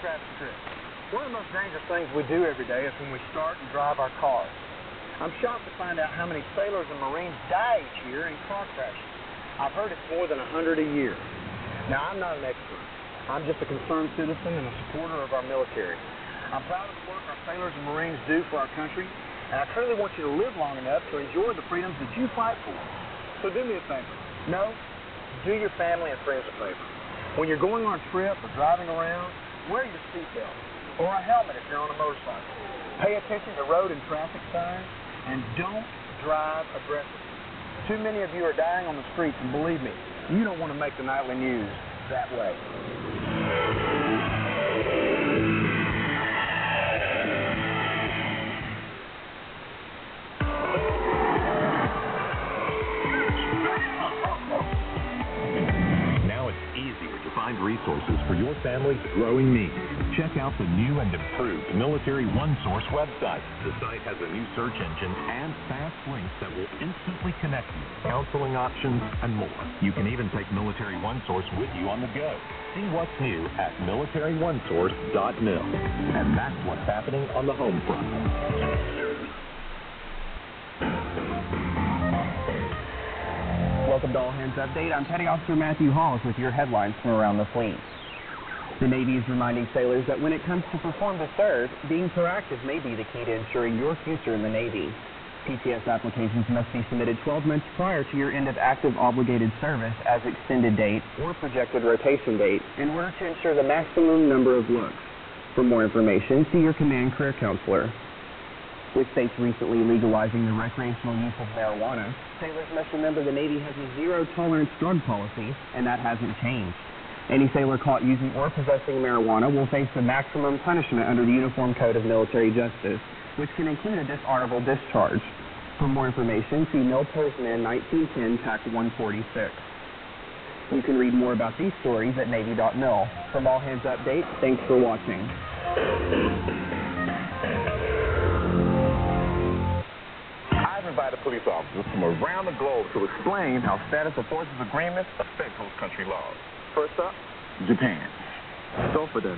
Travis Tritt. One of the most dangerous things we do every day is when we start and drive our cars. I'm shocked to find out how many sailors and Marines die each year in car crashes. I've heard it's more than a 100 a year. Now, I'm not an expert. I'm just a concerned citizen and a supporter of our military. I'm proud of the work our sailors and Marines do for our country, and I truly want you to live long enough to enjoy the freedoms that you fight for. So do me a favor. No, do your family and friends a favor. When you're going on a trip or driving around, wear your seatbelt or a helmet if you're on a motorcycle. Pay attention to road and traffic signs, and don't drive aggressively. Too many of you are dying on the streets, and believe me, you don't want to make the nightly news that way. Find resources for your family's growing needs. Check out the new and improved Military One Source website. The site has a new search engine and fast links that will instantly connect you, counseling options, and more. You can even take Military One Source with you on the go. See what's new at militaryonesource.mil. And that's what's happening on the home front. Welcome to All Hands Update. I'm Petty Officer Matthew Halls with your headlines from around the fleet. The Navy is reminding sailors that when it comes to perform to serve, being proactive may be the key to ensuring your future in the Navy. PTS applications must be submitted 12 months prior to your end of active obligated service as extended date or projected rotation date in order to ensure the maximum number of looks. For more information, see your command career counselor. With states recently legalizing the recreational use of marijuana, sailors must remember the Navy has a zero tolerance drug policy, and that hasn't changed. Any sailor caught using or possessing marijuana will face the maximum punishment under the Uniform Code of Military Justice, which can include a dishonorable discharge. For more information, see MILPERSMAN 1910 TAC 146. You can read more about these stories at Navy.mil. From All Hands Update, thanks for watching. police officers from around the globe to explain how status of forces agreements affect host country laws. First up, Japan. Soffida.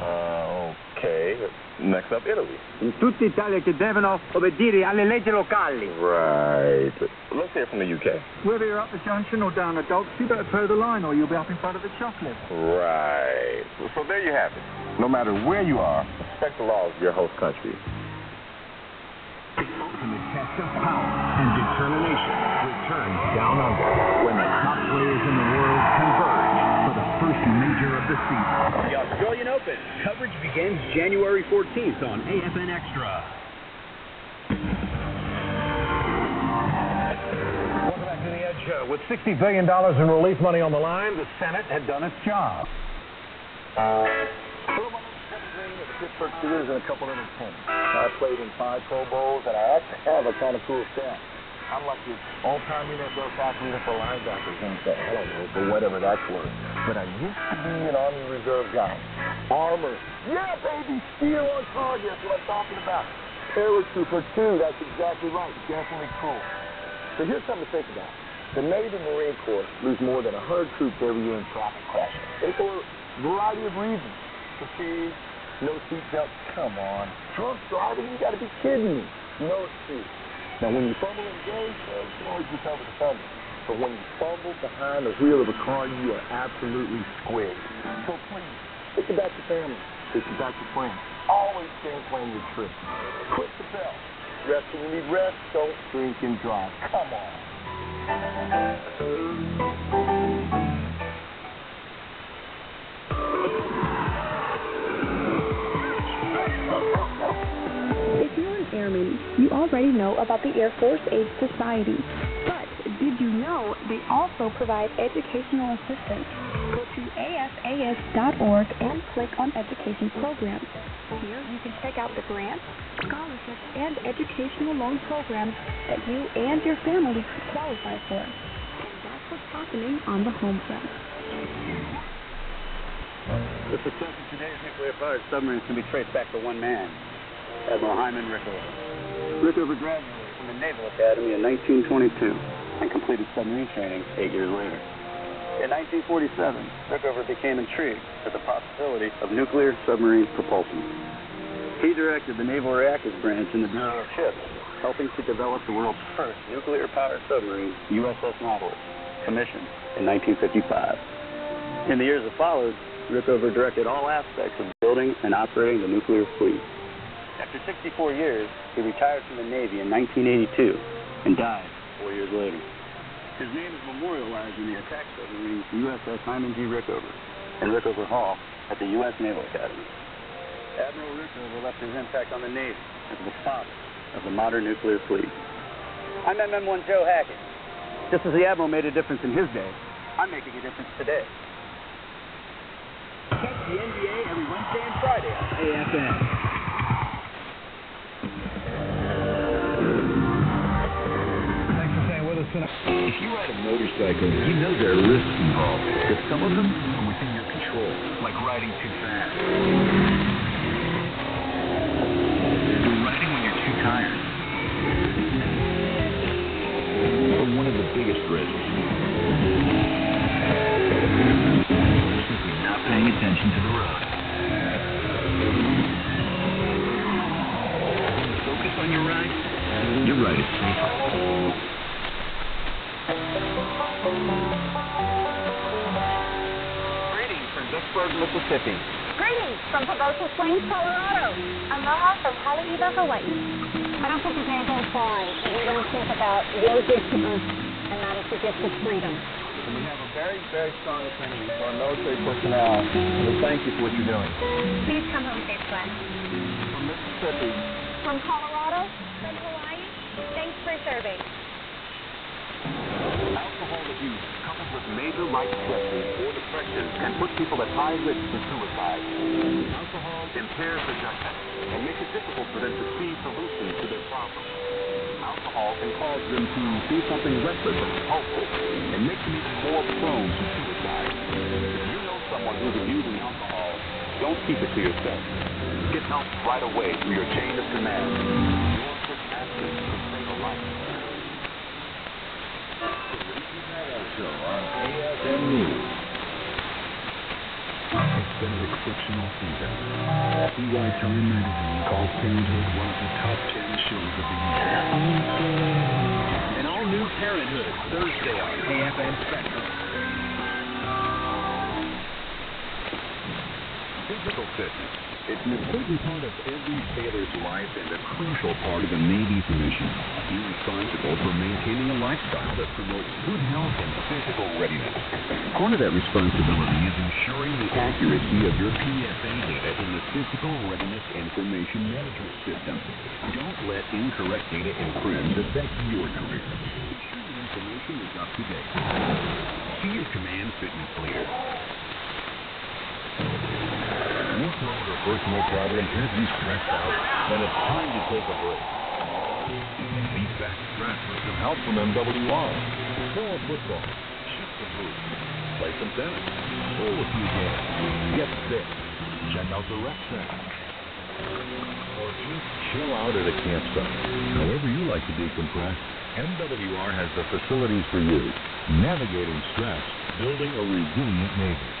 Uh, okay. Next up, Italy. In tutta Italia che devono obbedire alle leggi locali. Right. Let's hear from the UK. Whether you're up the junction or down the docks, you better toe the line or you'll be up in front of the chocolate. Right. So there you have it. No matter where you are, respect the laws of your host country ultimate test of power and determination returns down under when the top players in the world converge for the first major of the season. The Australian Open coverage begins January 14th on AFN Extra. Welcome back to the Ed Show. With $60 billion in relief money on the line, the Senate had done its job. Pittsburgh Steelers and a couple of teams. I played in five Pro Bowls, and I actually have a kind of cool stat. I'm like the all-time NFL sack leader for linebackers, and uh, I don't know, for whatever that's worth. But I used to be an Army Reserve guy. Armor. Yeah, baby, steel on target. That's what I'm talking about. Paratrooper, too. That's exactly right. Definitely cool. So here's something to think about. The Navy Marine Corps lose more than 100 troops every year in traffic crashes. And for a variety of reasons. Fatigue, no seatbelt. Come on. Drunk driving? You gotta be kidding me. No excuse. Now, when you fumble in games, well, you can always recover the fumble. But when you fumble behind the wheel of a car, you are absolutely squid. So please, think about your family. Think about your friends. Always game plan your trip. Click the bell. Rest when you need rest. Don't drink and drive. Come on. Already know about the Air Force Aid Society. But did you know they also provide educational assistance? Go to afas.org and click on education programs. Here you can check out the grants, scholarships, and educational loan programs that you and your family could qualify for. And that's what's happening on the home front. The success of today's nuclear-powered submarines can be traced back to one man, Admiral Hyman Rickover. Rickover graduated from the Naval Academy in 1922 and completed submarine training eight years later. In 1947, Rickover became intrigued to the possibility of nuclear submarine propulsion. He directed the Naval Reactors Branch in the Bureau of Ships, helping to develop the world's first nuclear-powered submarine, USS Nautilus, commissioned in 1955. In the years that followed, Rickover directed all aspects of building and operating the nuclear fleet. After 64 years, he retired from the Navy in 1982 and died four years later. His name is memorialized in the attack submarine USS Hyman G. Rickover in Rickover Hall at the U.S. Naval Academy. Admiral Rickover left his impact on the Navy as the father of the modern nuclear fleet. I'm MM1 Joe Hackett. Just as the Admiral made a difference in his day, I'm making a difference today. Catch the NBA every Wednesday and Friday on AFN. If you ride a motorcycle, you know there are risks involved, but some of them are within your control, like riding too fast. Riding when you're too tired. Or one of the biggest risks. Simply not paying attention to the road. Mississippi. Greetings from Pagosa Springs, Colorado. Aloha from Haleiwa, Hawaii. I don't think the day goes by that we don't think about your gift to us, and that is the gift of freedom. And we have a very, very strong affinity for our military personnel. And we thank you for what you're doing. Please come home safe, Glenn. From Mississippi, From Colorado, from Hawaii, thanks for serving. Alcohol abuse, coupled with major life stressors or depression, can put people at high risk for suicide. Alcohol impairs the judgment and makes it difficult for them to see solutions to their problems. Alcohol can cause them to do something reckless and impulsive and make them even more prone to suicide. If you know someone who's abusing alcohol, don't keep it to yourself. Get help right away through your chain of command. CY Time Magazine calls Parenthood one of the top 10 shows of the year. an all-new Parenthood, Thursday on AFN Spectrum. It's an important part of every sailor's life and a crucial part of the Navy's mission. Be responsible for maintaining a lifestyle that promotes good health and physical readiness. Part of that responsibility is ensuring the accuracy of your PFA data in the Physical Readiness Information Management System. Don't let incorrect data in PRIMS affect your career. Ensure the information is up to date. See your command fitness leader. Workload or personal problems have you stressed out, then it's time to take a break. Beat back stress with some help from MWR. Throw a football, shoot some hoops, play some tennis, roll a few games, get fit, check out the rec center, or just chill out at a campsite. However you like to decompress, MWR has the facilities for you. Navigating stress, building a resilient Navy.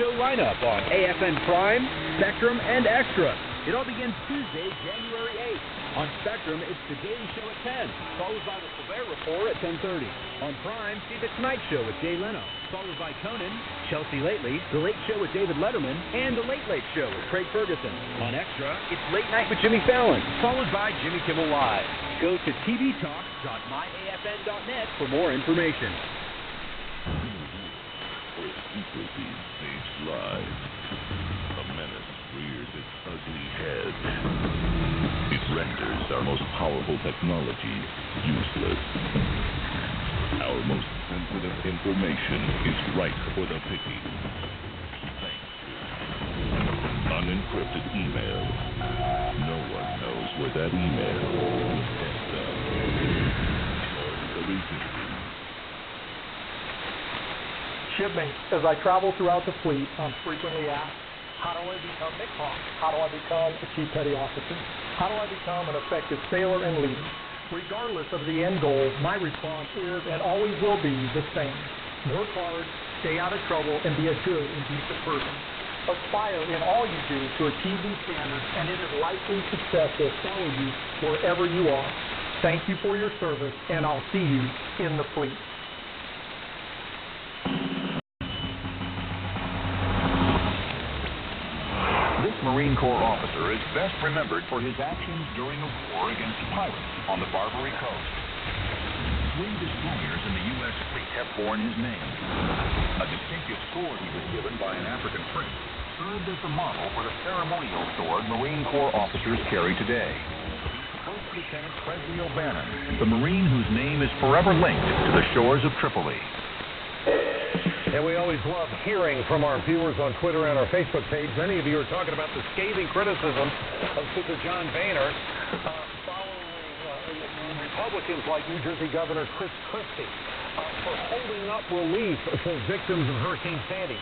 Show lineup on AFN Prime, Spectrum, and Extra. It all begins Tuesday, January 8th. On Spectrum, it's The Daily Show at 10, followed by The Colbert Report at 10.30. On Prime, see The Tonight Show with Jay Leno, followed by Conan, Chelsea Lately, The Late Show with David Letterman, and The Late Late Show with Craig Ferguson. On Extra, it's Late Night with Jimmy Fallon, followed by Jimmy Kimmel Live. Go to tvtalk.myafn.net for more information. Where secrecy saves lives. A menace rears its ugly head. It renders our most powerful technology useless. Our most sensitive information is ripe for the picking. Unencrypted email. No one knows where that email ends up. The resistance. Shipmates, as I travel throughout the fleet, I'm frequently asked, How do I become Hawk? How do I become a chief petty officer? How do I become an effective sailor and leader? Regardless of the end goal, my response is and always will be the same. Work hard, stay out of trouble, and be a good and decent person. Aspire in all you do to achieve these standards, and it is likely success will follow you wherever you are. Thank you for your service, and I'll see you in the fleet. Marine Corps officer is best remembered for his actions during the war against pirates on the Barbary Coast. Three destroyers in the U.S. fleet have borne his name. A distinctive sword he was given by an African prince served as the model for the ceremonial sword Marine Corps officers carry today. First Lieutenant Presley O'Bannon, the Marine whose name is forever linked to the shores of Tripoli. And we always love hearing from our viewers on Twitter and our Facebook page. Many of you are talking about the scathing criticism of Speaker John Boehner uh, following uh, Republicans like New Jersey Governor Chris Christie uh, for holding up relief for victims of Hurricane Sandy.